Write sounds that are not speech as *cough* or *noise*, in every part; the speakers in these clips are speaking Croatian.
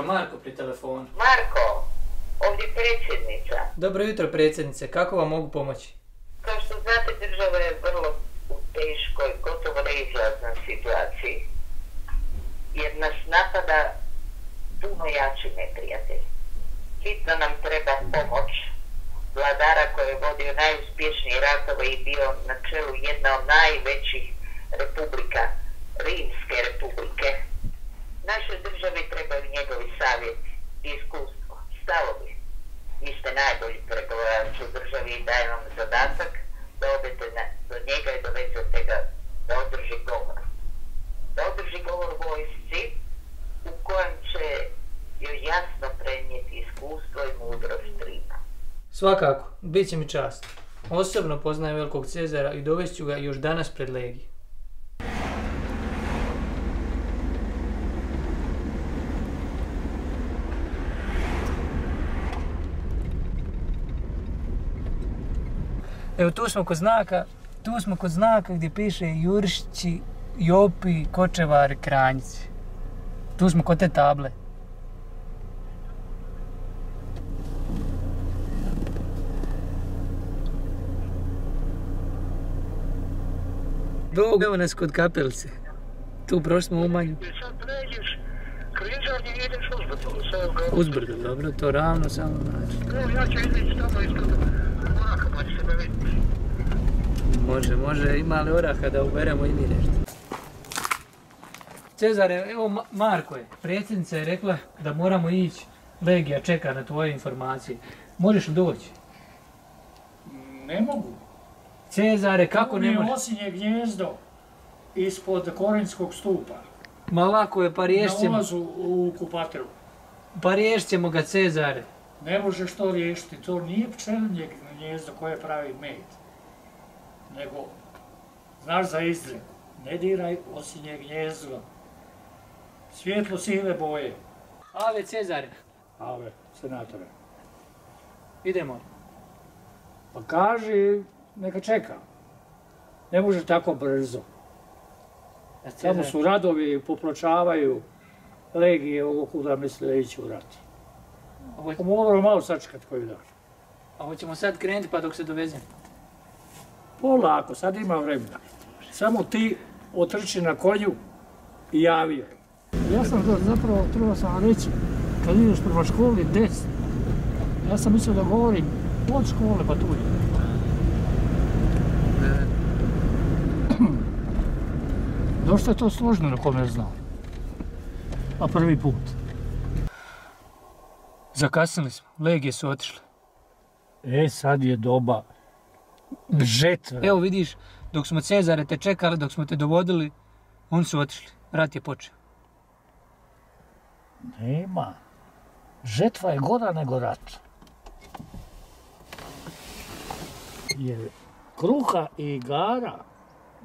Jutro, Marko pri telefonu. Marko, ovdje predsjednica. Dobro jutro, predsjednice. Kako vam mogu pomoći? Kao što znate, država je vrlo u teškoj, gotovo neizlaznoj situaciji. Jer nas napada puno jači neprijatelj. Hitno nam treba pomoć vladara koji je vodio najuspješnije ratove i bio na čelu jedna od najvećih republika, Rimske republike. Našoj državi trebaju njegovi savjeti, iskustvo, stavovi. Vi ste najbolji pregovarač u državi i dajem vam zadatak da odete na, do njega i dovezete ga da održi govor. Da održi govor vojsci u kojem će joj jasno prenijeti iskustvo i mudrost Rima. Svakako, bit će mi čast. Osobno poznajem velikog Cezara i dovest ga još danas pred legij. Evo tu smo kod znaka, tu smo kod znaka gdje piše Jurišći, Jopi, Kočevar, Kranjci. Tu smo kod te table. Evo nas kod kapelice. Tu prošli smo u manju. I sad pređeš križanje i ideš uzbrdo. Sa ovog Uzbrdo, dobro, to ravno samo znači. Evo ja ću izići tamo ispred moraka pa će se me vidjeti. Može, može, ima li oraha da uberemo i mi nešto. Cezare, evo Ma- Marko je, predsjednica je rekla da moramo ići, Legija čeka na tvoje informacije. Možeš li doći? Ne mogu. Cezare, kako ne mi je može? osinje gnjezdo ispod korinskog stupa. Ma lako je, pa riješit Na ulazu u kupatru. pa riješit ćemo ga, Cezare. Ne možeš to riješiti. To nije pčelinje gnjezdo koje pravi med. Nego, znaš za izreku, ne diraj osinje gnjezdo. Svjetlo sive boje. Ave, Cezare, Ave, senatore. idemo. Pa kaži, neka čeka. Ne može tako brzo. Samo Cezare, su radovi, popločavaju legije ovo kuda misle ići u rat. ovo- moramo malo sačekati koji dan. a hoćemo sad krenuti pa dok se dovezem. Polako, sad ima vremena. Samo ti otrči na konju i javio. Ja sam to zapravo, trebao sam reći, kad ideš prema školi desno, ja sam mislio da govorim od škole pa tu je. *clears throat* Dosta je to složno na kome znam. A prvi put. Zakasnili smo, legije su otišle. E, sad je doba žetve. Evo vidiš, dok smo Cezare te čekali, dok smo te dovodili, oni su otišli. Rat je počeo. Nema. Žetva je gora nego rat. Jer kruha i igara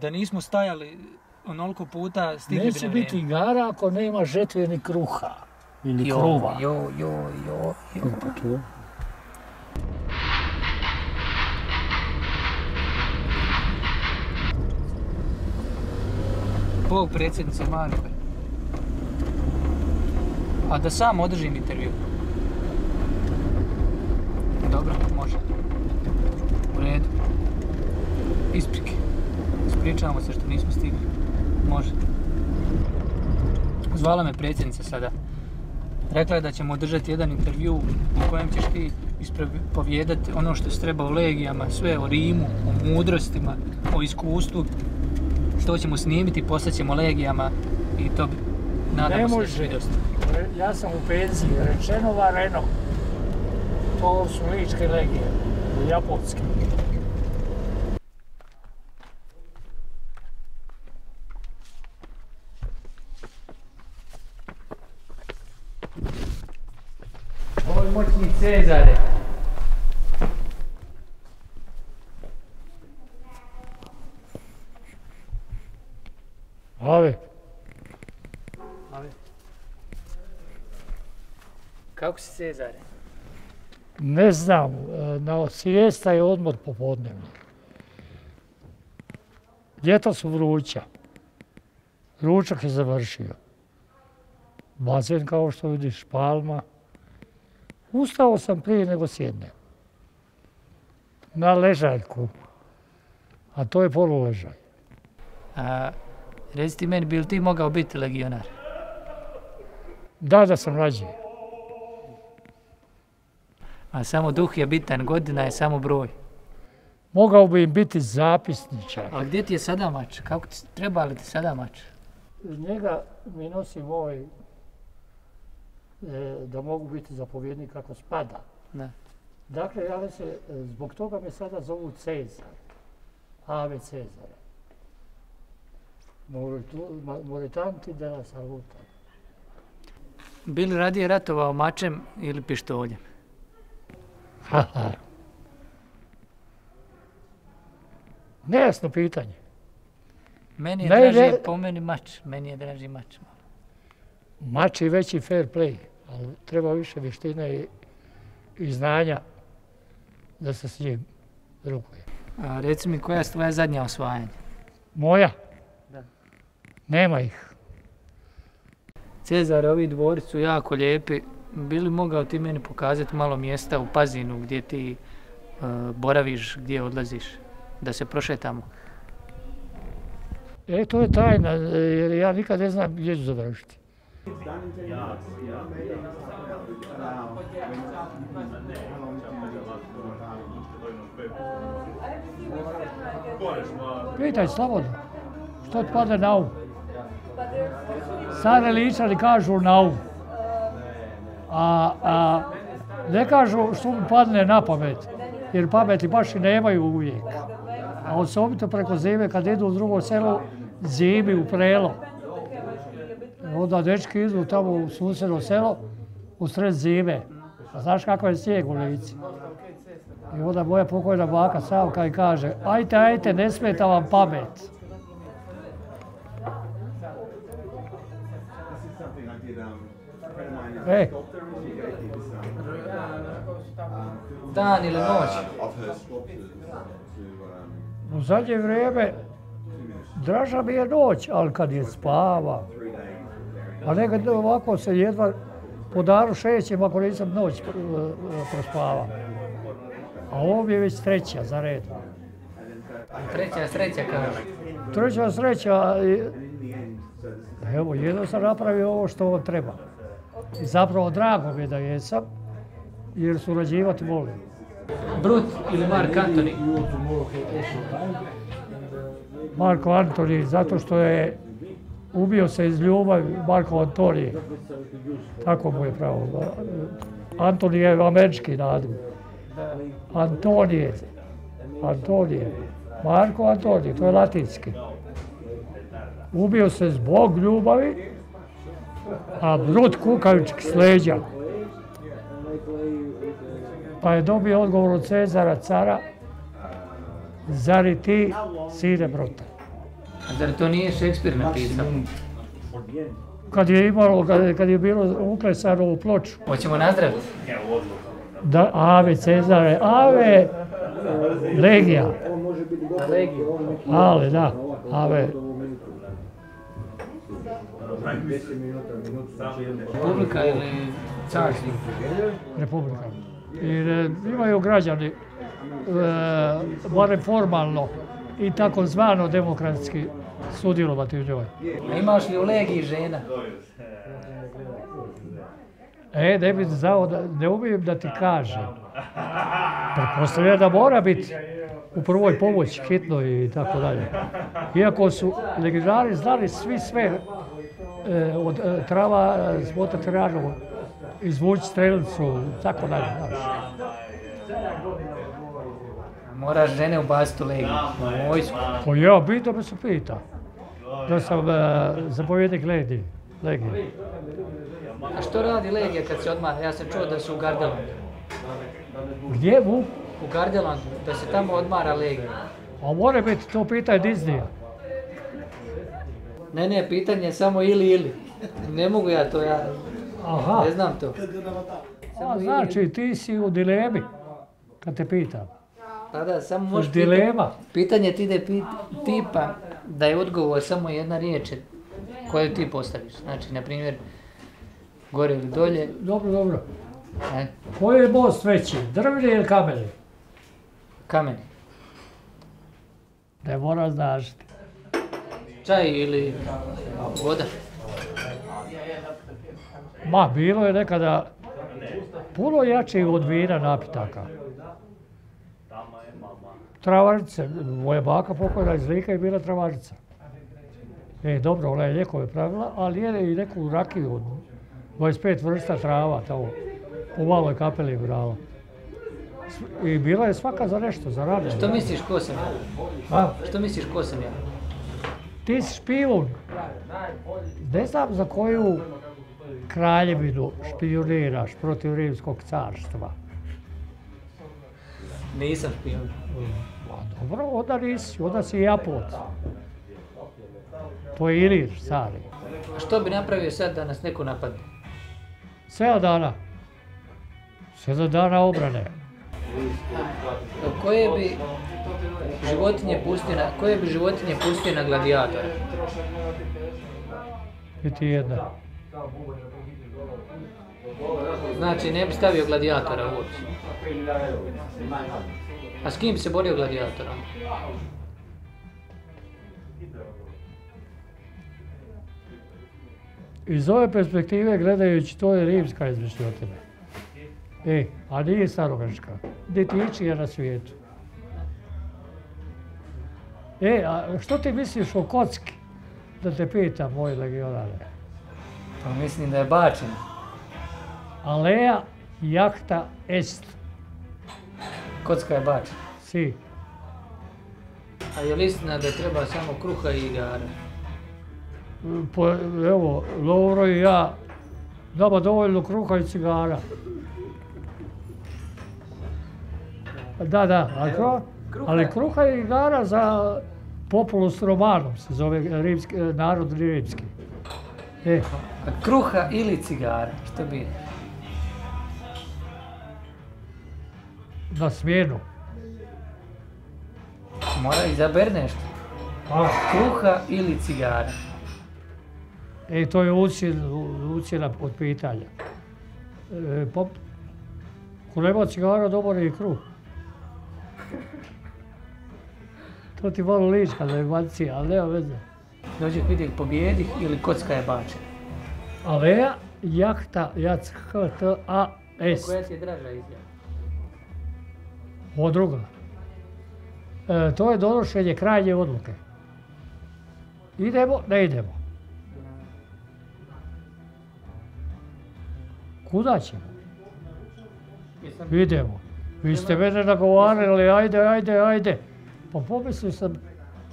Da nismo stajali onoliko puta, stigli bi neće na biti vrijeme. igara ako nema žetve ni kruha. Ili Jo, kruva. jo, jo, jo, jo. Pa to. Bog predsjednice Marko. A da sam održim intervju. Dobro, može. U redu. Isprike. Ispričavamo se što nismo stigli. Može. Zvala me predsjednica sada. Rekla je da ćemo održati jedan intervju u kojem ćeš ti ispovijedati ono što se treba o legijama, sve o Rimu, o mudrostima, o iskustvu, što ćemo snimiti, poslat ćemo legijama i to nadamo Ne se može. Ja sam u penziji. Rečeno vareno. To su ličke legije. Japonske. Moj moćni Cezare. Ave, Kako si Cezare? ne znam, e, na sijesta je odmor popodnevni. Ljeta su vruća. Ručak je završio. bazen kao što vidiš, palma. Ustao sam prije nego sjednem. Na ležaljku. A to je poluležaj. A, reci ti meni, bi li ti mogao biti legionar? Da, da sam rađe. A samo duh je bitan, godina je samo broj. Mogao bi im biti zapisničar. A gdje ti je sada mač? Kako ti, treba li ti sada mač? Njega mi nosim ovaj, e, da mogu biti zapovjednik kako spada. Da. Dakle, ja se, zbog toga me sada zovu Cezar. Ave Cezare. Moritanti della saluta. Bi li radije ratovao mačem ili pištoljem? Haha. *laughs* Nejasno pitanje. Meni je draži po meni mač. Meni je draži mač. Mač je veći fair play, ali treba više vještine i, i znanja da se s njim rukuje. A, reci mi koja je tvoja zadnja osvajanja? Moja? Nema ih. Cezar, ovi dvori su jako lijepi. Bi li mogao ti meni pokazati malo mjesta u Pazinu gdje ti e, boraviš, gdje odlaziš? Da se prošetamo. E, to je tajna, e, jer ja nikad ne znam gdje ću završiti. Pitaj slobodno, što ti pada na um? Stare ličari kažu na um. A, a ne kažu što mu padne na pamet, jer pameti baš i nemaju uvijek. A osobito preko zime kad idu u drugo selo, zimi u prelo. Onda dečki idu tamo u susjedno selo, u sred zime. A znaš kako je snijeg u lici? I onda moja pokojna baka Savka i kaže, ajte, ajte, ne smeta vam pamet. E, Dan ili noć? u zadnje vrijeme draža mi je noć, ali kad je spava. A nekad ovako se jedva po danu šećem ako nisam noć e, e, prospavao. A ovo je već treća za redom. Treća sreća kaže. Treća sreća, evo, jedno sam napravio ovo što treba. I zapravo drago mi je da jesam, jer surađivati volim. Brut ili Mark Antoni? Marko Antoni, zato što je ubio se iz ljubavi Marko Antonije. Tako mu je pravo. Antoni je američki nadimak. Antonije. Antonije. Marko Antonije, to je latinski. Ubio se zbog ljubavi, a Brut kukavički s leđa. Pa je dobio odgovor od Cezara, cara, zar i ti, sine Bruta? A zar to nije Šekspir napisao? Kad je imalo, kad, kad je bilo uklesano u ploču, Hoćemo nazdraviti? da, Ave Cezare, Ave Legija. Ale, da, Ave. Publika ili carstvo? Republika. I e, imaju građani, e, barem formalno i takozvano demokratski sudjelovati u njoj. Imaš li u legiji žena? E, ne bi znao, da, ne umijem da ti kažem. Pretpostavljam da mora biti u prvoj pomoći, hitno i tako dalje. Iako su legionari znali svi sve od e, trava, e, smotati ranu, izvući strelicu, tako dalje. Moraš žene ubaciti u legiju, u vojsku. Pa ja, bitno me se pita. Da sam zapovjednik. Legije. A što radi legija kad se odmara? Ja sam čuo da su u Gardelandu. Gdje mu? U Gardelandu, da se tamo odmara legija. A mora biti to pitanje Disneya. Ne, ne, pitanje je samo ili ili. Ne mogu ja to, ja Aha, ne znam to. a, znači ti si u dilemi, kad te pitam. Pa da, samo možeš dilema. Pitanje ti ide pit, tipa da je odgovor samo jedna riječ koju ti postaviš. Znači, na primjer, Gore ili dolje. Dobro, dobro. E, Koji je most veći, drveni ili kameni? kameni. Ne mora znaš. Čaj ili voda. Ma, bilo je nekada puno jači od vina napitaka. Travarice, moja baka pokojna iz Lika je bila travarica. E, dobro, ona je lijekove pravila, ali je i neku rakiju od 25 vrsta trava, tamo, u maloj kapeli brala. I bila je svaka za nešto, za rade. Što misliš ko sam ja? Što misliš ko sam ja? Ti si špijun. Ne znam za koju kraljevinu špijuniraš protiv rimskog carstva. Nisam špijun. Ma dobro, onda nisi, onda si Japot. To je Ilir, stari. A što bi napravio sad da nas neko napadne? Sedam dana. Sedam dana obrane. Koje bi životinje pustio na, koje bi životinje pustio na gladijatora? Niti jedna. Znači ne bi stavio gladijatora uopće. A s kim bi se borio gladijatora? Iz ove perspektive gledajući to je rimska izmišljotina. E, a nije starogrčka. Niti ičija na svijetu. E, a što ti misliš o kocki? Da te pitam, moj legionare. Pa mislim da je bačen. Alea jacta est. Kocka je bačen. Si. A je li istina da treba samo kruha i igara? Po, evo, Lovro i ja, nama dovoljno kruha i cigara. Da, da, a Kruha- ali kruha i igara za Populus Romanum se zove rimski, narod rimski. E, kruha ili cigara? Što bi? na smjenu. Mora izaber nešto. A, Kruha ili cigara? e, to je ucjena, od pitanja. E, pop, nema cigara, dobar je i kruh. To ti malo lička je bancija, ali nema veze. Dođe vidi pobjedi ili kocka je bačena? Alea jahta jac h t a s. Koja ti je draža izjava? Ovo druga. E, to je donošenje krajnje odluke. Idemo, ne idemo. Kuda ćemo? Idemo. Vi ste mene nagovarali, ajde, ajde, ajde. Pa pomislio sam,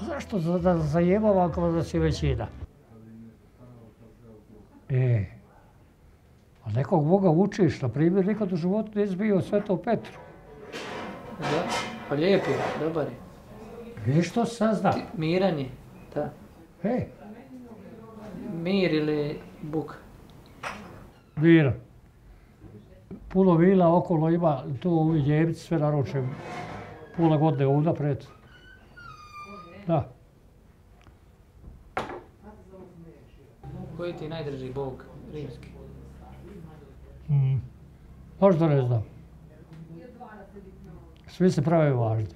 zašto za- da zajebavam ako nas je većina? E, a nekog Boga učiš, na primjer, nikad u životu nisi bio u Svetom Petru. Da? Pa lijep je, dobar je. Vidiš što sazna? Miran je. Da. E, Mir ili buka. vira. Puno vila okolo ima, tu ovi Njemci sve naruče pola godine unaprijed. Da. Koji ti je najdrži bog rimski? Mm. Možda ne znam. Svi se prave važni.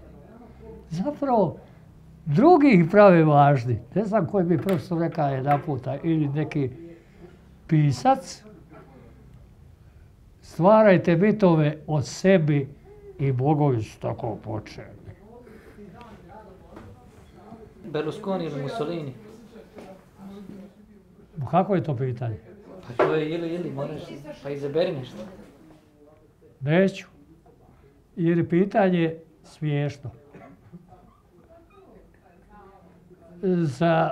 Zapravo, drugi ih prave važni. Ne znam koji bi profesor rekao jedan puta ili neki pisac. Stvarajte bitove od sebi i bogovi su tako počeli. Berlusconi ili Mussolini? Kako je to pitanje? Pa to je ili ili, moraš, pa izaberi nešto. Neću. Jer je pitanje smiješno. Za,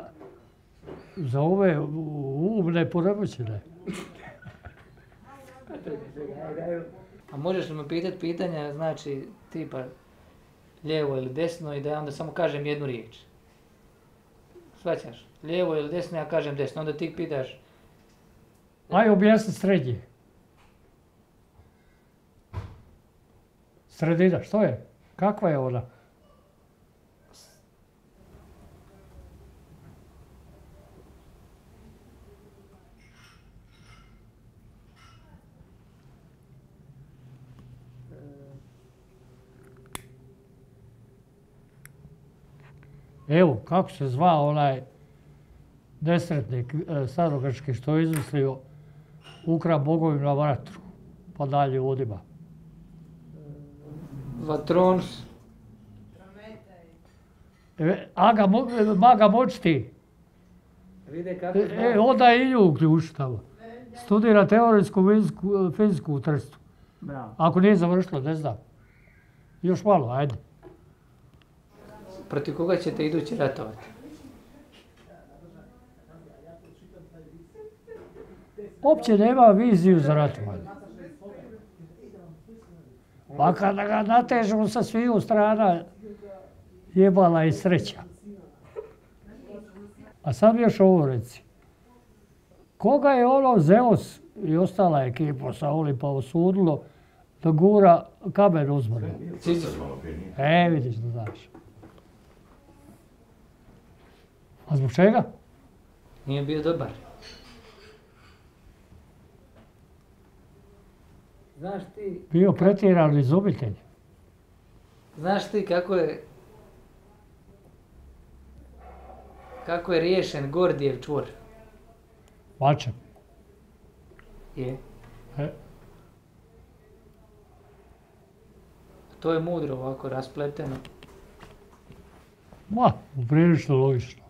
za ove umne poremećene. A možeš li me pitati pitanja, znači, tipa lijevo ili desno i da ja onda samo kažem jednu riječ. Svaćaš? Lijevo ili desno, ja kažem desno. Onda ti pitaš, Aj objasni srednje. Sredina, što je? Kakva je ona? Evo, kako se zvao onaj nesretnik e, starogrčki što je izmislio ukra bogovima vatru, pa dalje ljudima. Vatrons. E, Aga, e, maga močti. Vide kako E, onda i nju uključi tamo. Studira teorijsku fiziku, fiziku u Trstu. Bravo. Ako nije završilo, ne znam. Još malo, ajde. Protiv koga ćete idući ratovati? Uopće nema viziju za ratovanje. Pa kada ga natežu sa sviju strana, jebala je sreća. A sad još ovo reci. Koga je ono Zeus i ostala ekipa sa Olimpa osudilo da gura kamen? Sizif. E, vidiš da znaš. A zbog čega? Nije bio dobar. Znaš ti, Bio pretjeran izobitelj. znaš ti kako je kako je riješen Gordijev čvor? Mačem. Je. E. To je mudro ovako raspleteno. Ma, prilično logično.